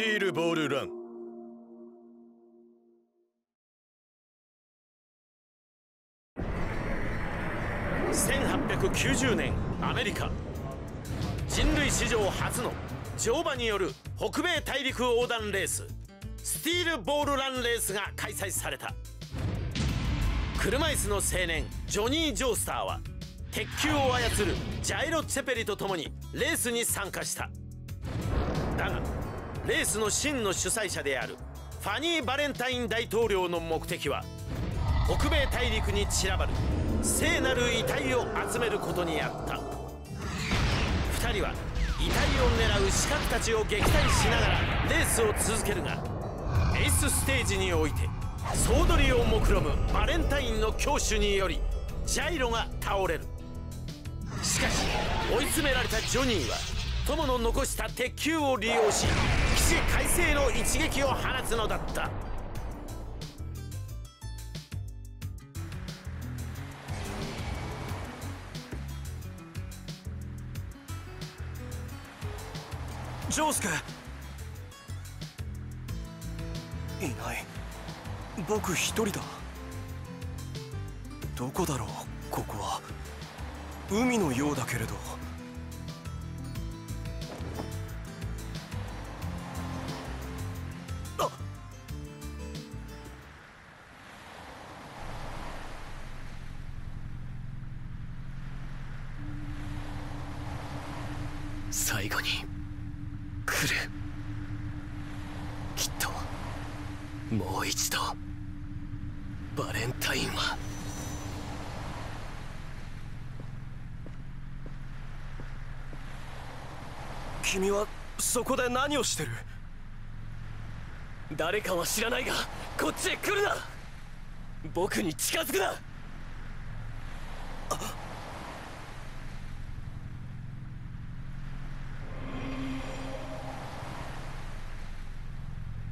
ティールボールラン。1890年アメリカ。人類史上初の乗馬による北米大陸横断レース。スティールボールランレースが開催された。車椅子の青年ジョニー・ジョースターは鉄球を操るジャイロ・チェペリと共にレースに参加した。だがレースの真の主催者であるファニー・バレンタイン大統領の目的は北米大陸に散らばる聖なる遺体を集めることにあった。2人は遺体を狙う刺客たちを撃退しながらレースを続けるがエースステージにおいて総取りを目論むバレンタインの強手によりジャイロが倒れる。しかし追い詰められたジョニーは友の残した鉄球を利用し起死回生の一撃を放つのだった。ジョースケ。いない。僕一人だ。どこだろうここは。海のようだけれど。君はそこで何をしてる？誰かは知らないがこっちへ来るな！僕に近づくな！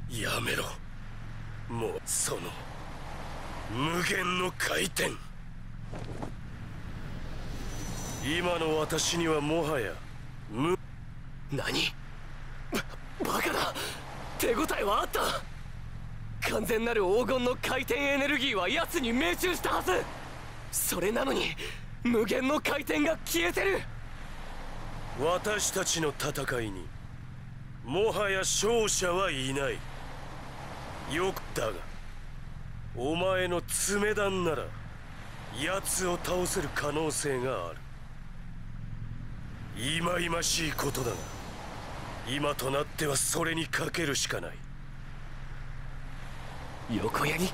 やめろ。もうその無限の回転。今の私にはもはや無何？ババカだ。手応えはあった。完全なる黄金の回転エネルギーは奴に命中したはず。それなのに無限の回転が消えてる。私たちの戦いにもはや勝者はいない。よくだがお前の爪弾なら奴を倒せる可能性がある。忌々しいことだが。今となってはそれにかけるしかない。横槍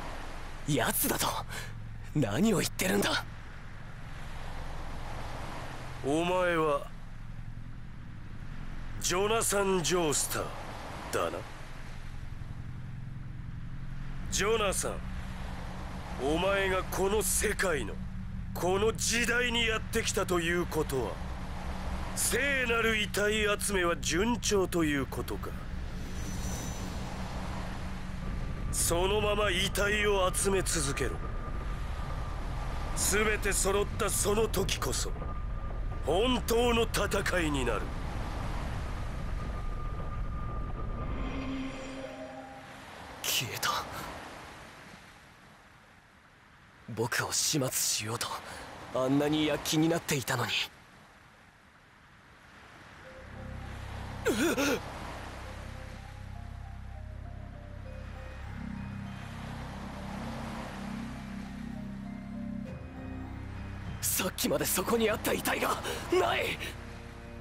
奴だと何を言ってるんだ？お前はジョナサン・ジョースターだな。ジョナサンお前がこの世界のこの時代にやってきたということは聖なる遺体集めは順調ということか。そのまま遺体を集め続けろ。全て揃ったその時こそ本当の戦いになる。消えた。僕を始末しようとあんなに躍起になっていたのに。さっきまでそこにあった遺体がない。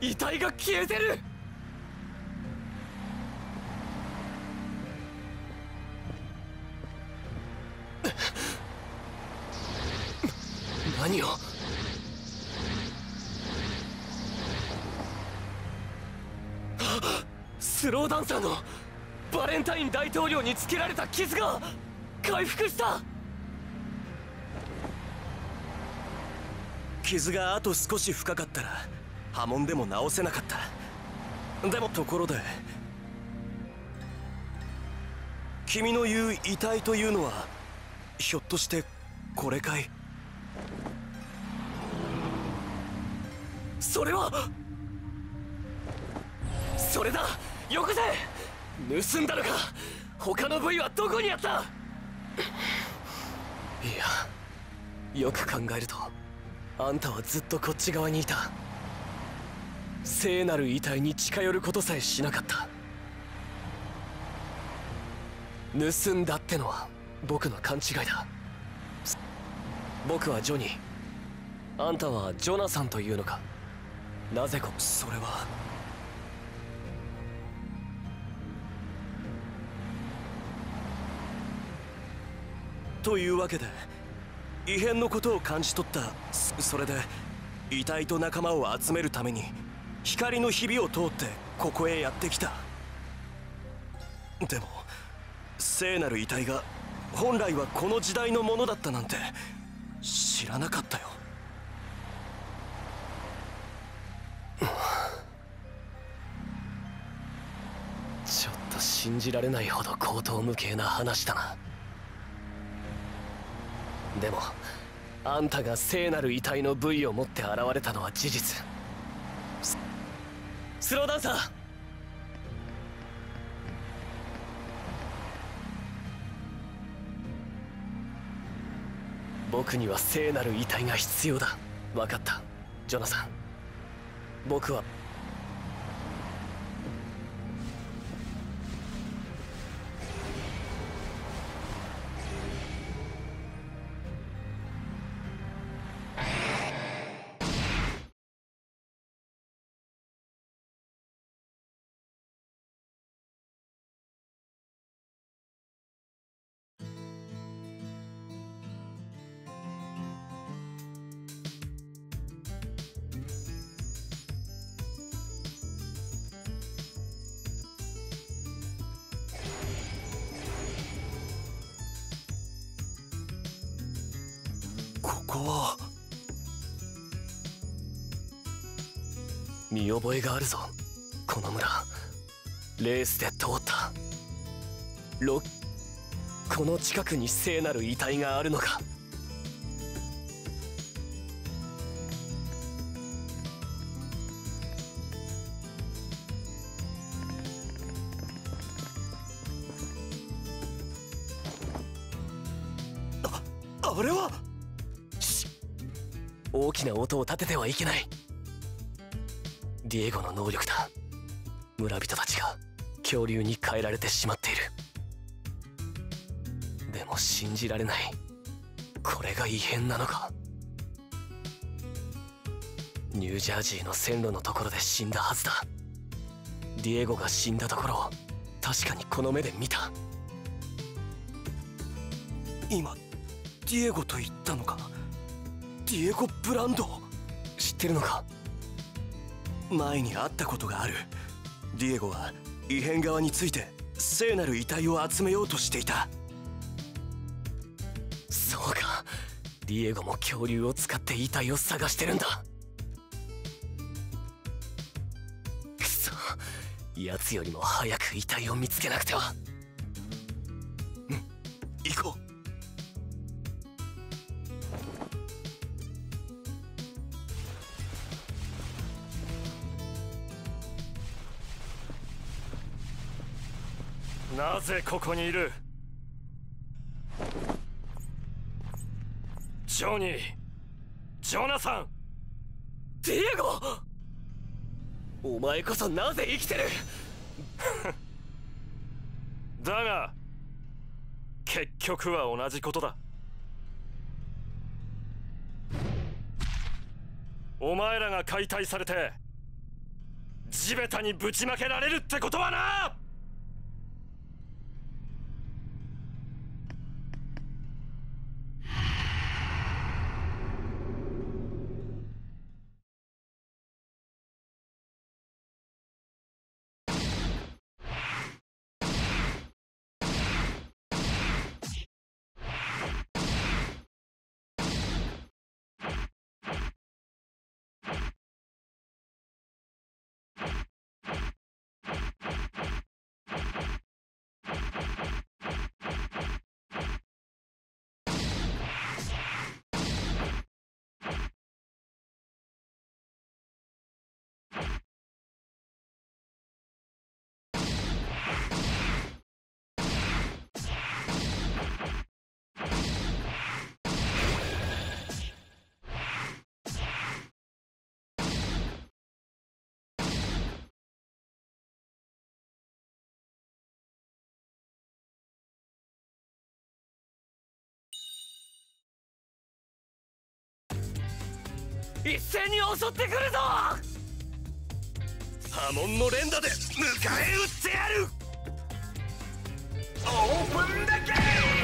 遺体が消えてる。何を？スローダンサーのバレンタイン大統領につけられた傷が回復した。傷があと少し深かったら波紋でも直せなかった。でもところで君の言う遺体というのはひょっとしてこれかい？それはそれだ。よこせ盗んだのか。他の部位はどこにあった？いやよく考えるとあんたはずっとこっち側にいた。聖なる遺体に近寄ることさえしなかった。盗んだってのは僕の勘違いだ。僕はジョニー。あんたはジョナサンというのか。なぜこそれは。というわけで異変のことを感じ取った。それで遺体と仲間を集めるために光のひびを通ってここへやってきた。でも聖なる遺体が本来はこの時代のものだったなんて知らなかったよ。ちょっと信じられないほど高等無形な話だな。でもあんたが聖なる遺体の部位を持って現れたのは事実。ススローダンサー。僕には聖なる遺体が必要だ。分かった。ジョナサン。僕は見覚えがあるぞこの村。レースで通った。ロこの近くに聖なる遺体があるのか。音を立ててはいけない。ディエゴの能力だ。村人たちが恐竜に変えられてしまっている。でも信じられない。これが異変なのか。ニュージャージーの線路のところで死んだはずだ。ディエゴが死んだところを確かにこの目で見た。今ディエゴと言ったのか？ディエゴ・ブランド。知ってるのか？前に会ったことがある。ディエゴは異変側について聖なる遺体を集めようとしていた。そうか。ディエゴも恐竜を使って遺体を探してるんだ。くそ。奴よりも早く遺体を見つけなくては。うん。行こう。なぜここにいる？ジョニージョナサン。ディエゴ？お前こそなぜ生きてる？だが結局は同じことだ。お前らが解体されて地べたにぶちまけられるってことはな一斉に襲ってくるぞ！波紋の連打で迎え撃ってやる！オープンだけ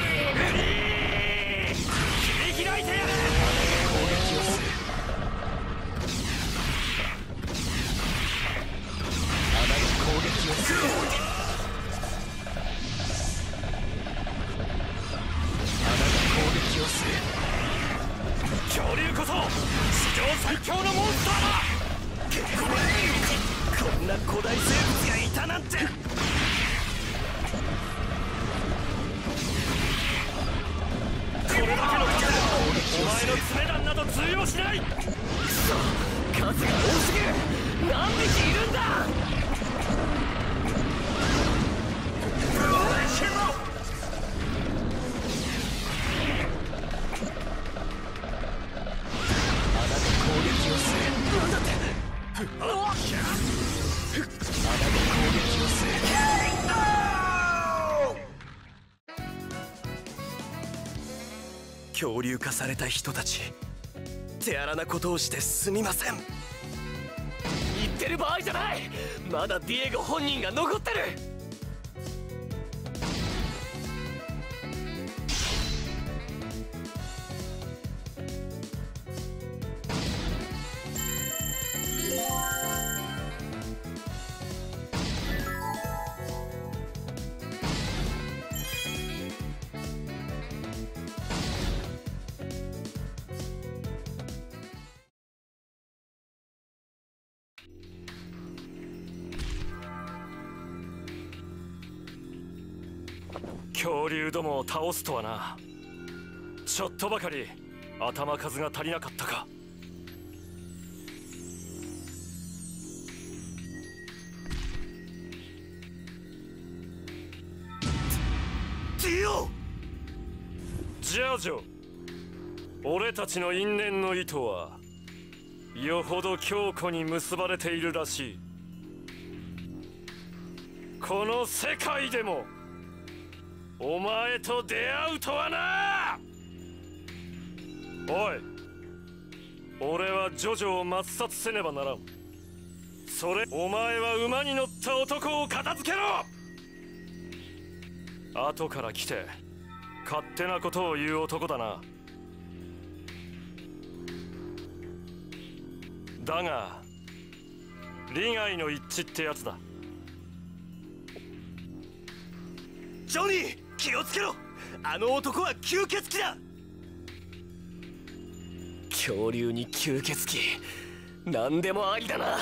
恐竜化された人たち手荒なことをしてすみません。言ってる場合じゃない。まだディエゴ本人が残ってる。どもを倒すとはなちょっとばかり頭数が足りなかったか。ディオ！ジャージョ俺たちの因縁の糸はよほど強固に結ばれているらしい。この世界でもお前と出会うとはな。おい俺はジョジョを抹殺せねばならん。それお前は馬に乗った男を片付けろ。後から来て勝手なことを言う男だな。だが利害の一致ってやつだ。ジョニー！気をつけろ。あの男は吸血鬼だ。恐竜に吸血鬼。何でもありだな。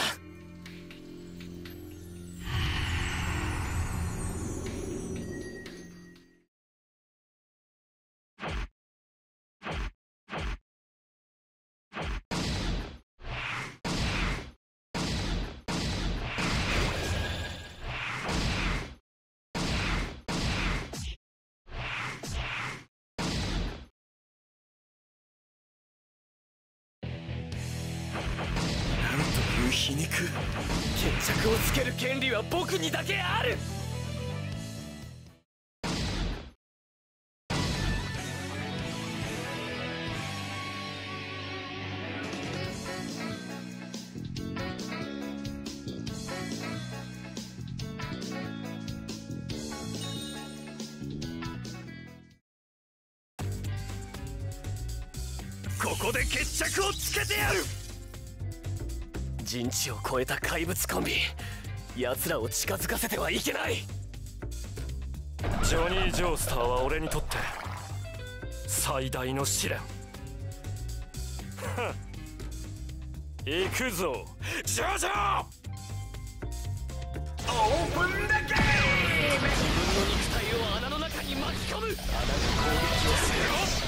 ここで決着をつけてやる。人知を超えた怪物コンビ奴らを近づかせてはいけない。ジョニー・ジョースターは俺にとって最大の試練。行くぞ。ジョジョ！オープンだけ！自分の肉体を穴の中に巻き込む！攻撃をするど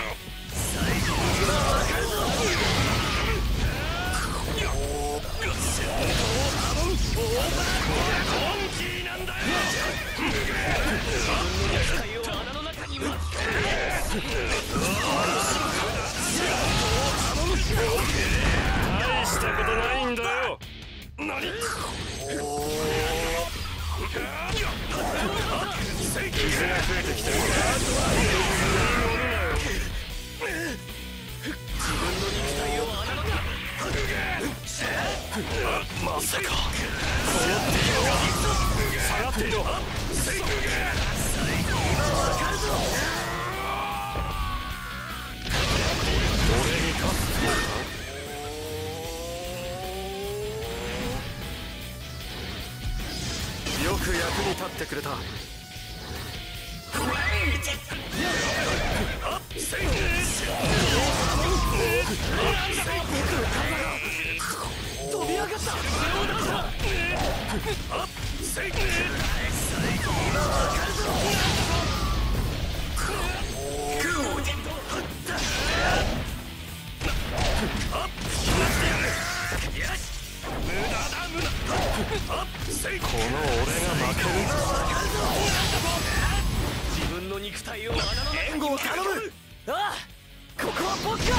ことないんだよ。何分まさかこうやっているか下がっていろく役に立ってくれた。飛び上がった。自分の肉体を援護を頼むああここは僕が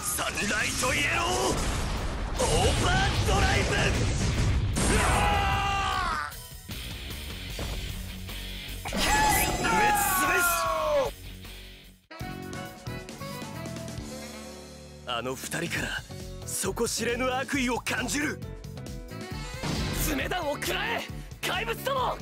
サンライトイエロー。オーバードライブあの二人から底知れぬ悪意を感じる。爪弾を食らえ怪物ども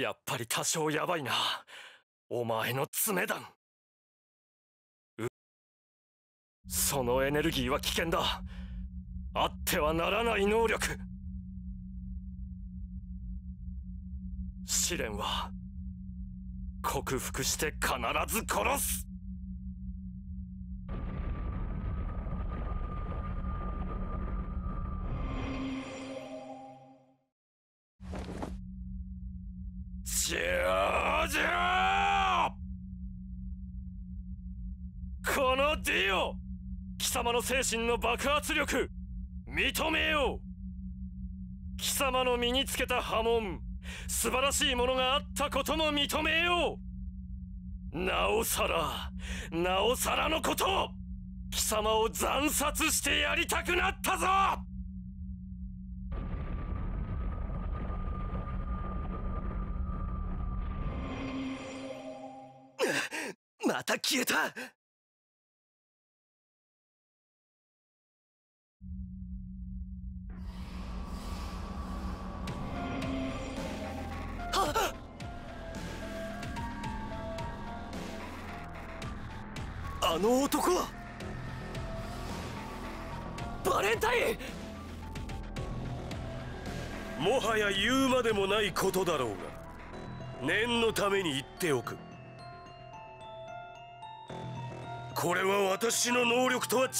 やっぱり多少やばいな。お前の爪弾うそのエネルギーは危険だ。あってはならない能力。試練は克服して必ず殺す。の精神の爆発力認めよう。貴様の身につけた波紋素晴らしいものがあったことも認めよう。なおさらなおさらのこと貴様を惨殺してやりたくなったぞ。また消えた。あの男はバレンタイン！もはや言うまでもないことだろうが念のために言っておく。これは私の能力とは違う！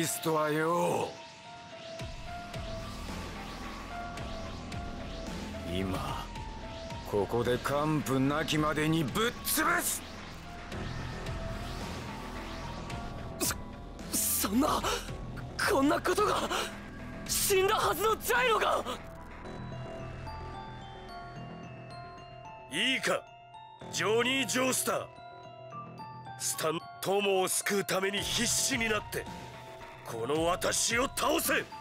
リストはよ。今ここで完膚なきまでにぶっ潰す。そんなこんなことが死んだはずのジャイロが。いいかジョニー・ジョースター。スタン友を救うために必死になってこの私を倒せ。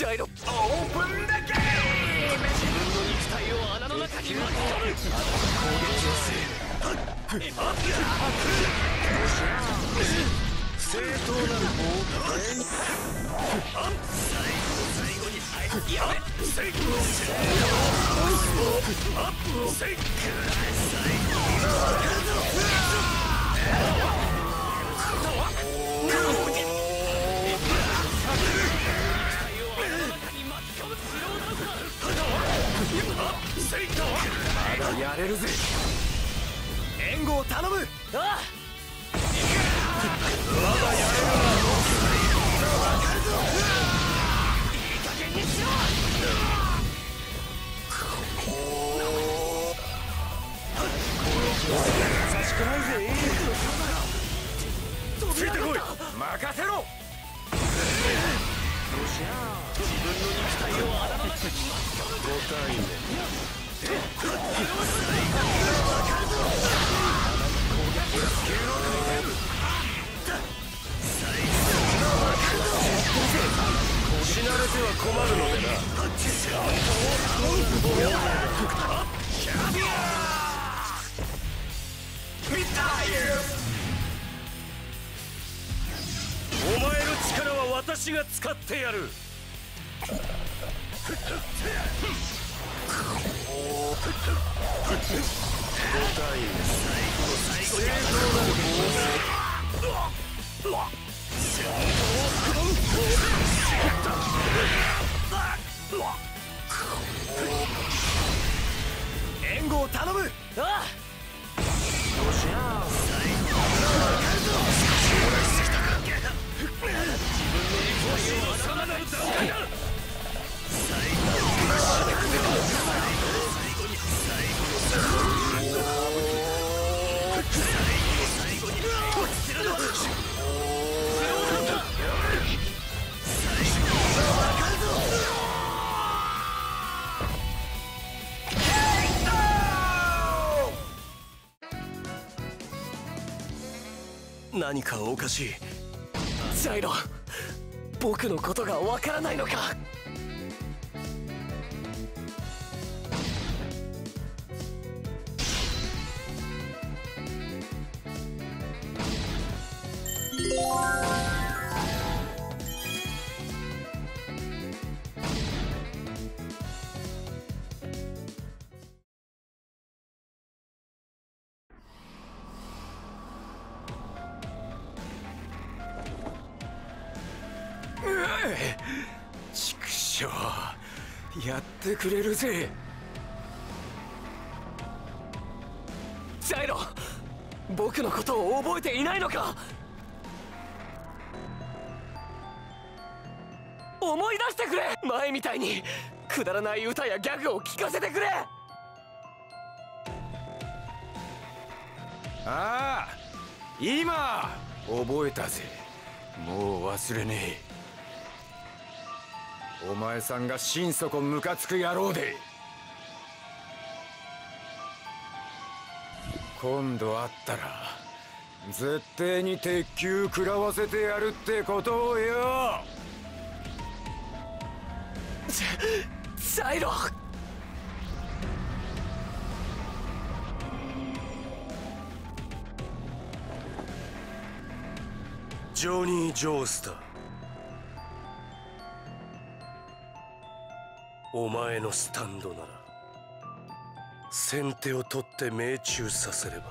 試合の。オープンだけ自分の肉体を穴の中に巻き込むあなたの攻撃をするエマピア正当なる防衛最後の最後に入りやめセイクをせよアップをせいくら最後の最後の最後の最後のまだやれるぜ。援護を頼むああまだやれるわわかるぞ。いい加減にしろ優しくないぜついてこい任せろよしゃ自分の肉体をあし死なれては困るのでなお前の力は私が使ってやる。何かおかしい。ジャイロ僕のことがわからないのか？畜生やってくれるぜ。ジャイロ。僕のことを覚えていないのか。思い出してくれ。前みたいに。くだらない歌やギャグを聞かせてくれ。ああ今覚えたぜ。もう忘れねえ。お前さんが心底ムカつく野郎で。今度会ったら絶対に鉄球食らわせてやるってことをよジイロジョニー・ジョースター。お前のスタンドなら先手を取って命中させれば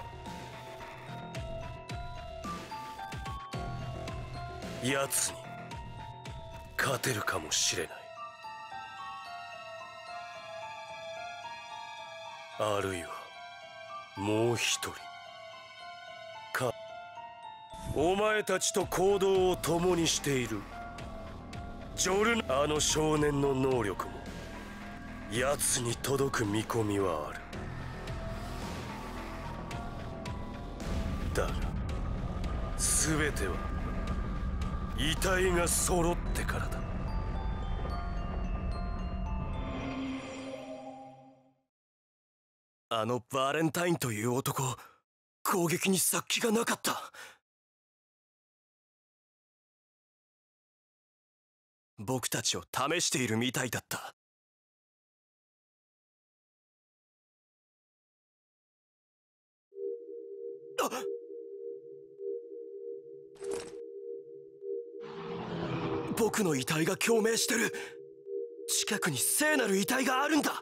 奴に勝てるかもしれない。あるいはもう一人かお前たちと行動を共にしているジョルナあの少年の能力も奴に届く見込みはある。だが全ては遺体が揃ってからだ。あのバレンタインという男攻撃に殺気がなかった。僕たちを試しているみたいだった。僕の遺体が共鳴してる。近くに聖なる遺体があるんだ。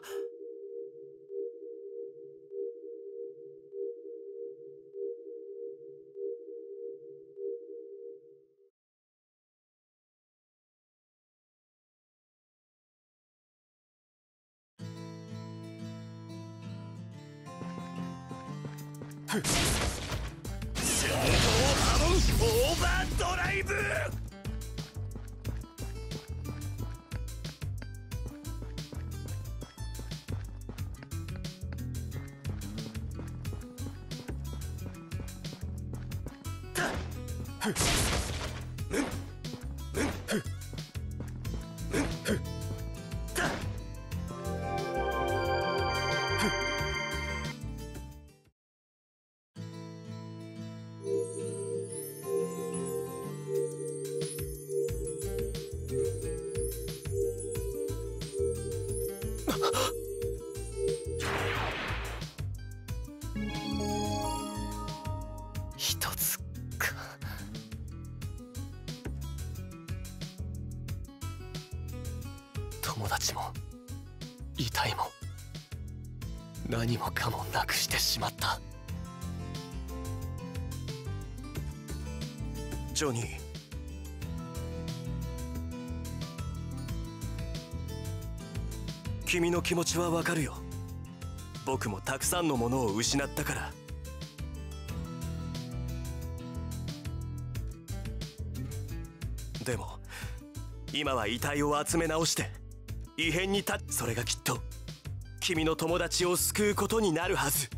一ジョニー君の気持ちはわかるよ。僕もたくさんのものを失ったから。でも今は遺体を集め直して異変に立っそれがきっと君の友達を救うことになるはず。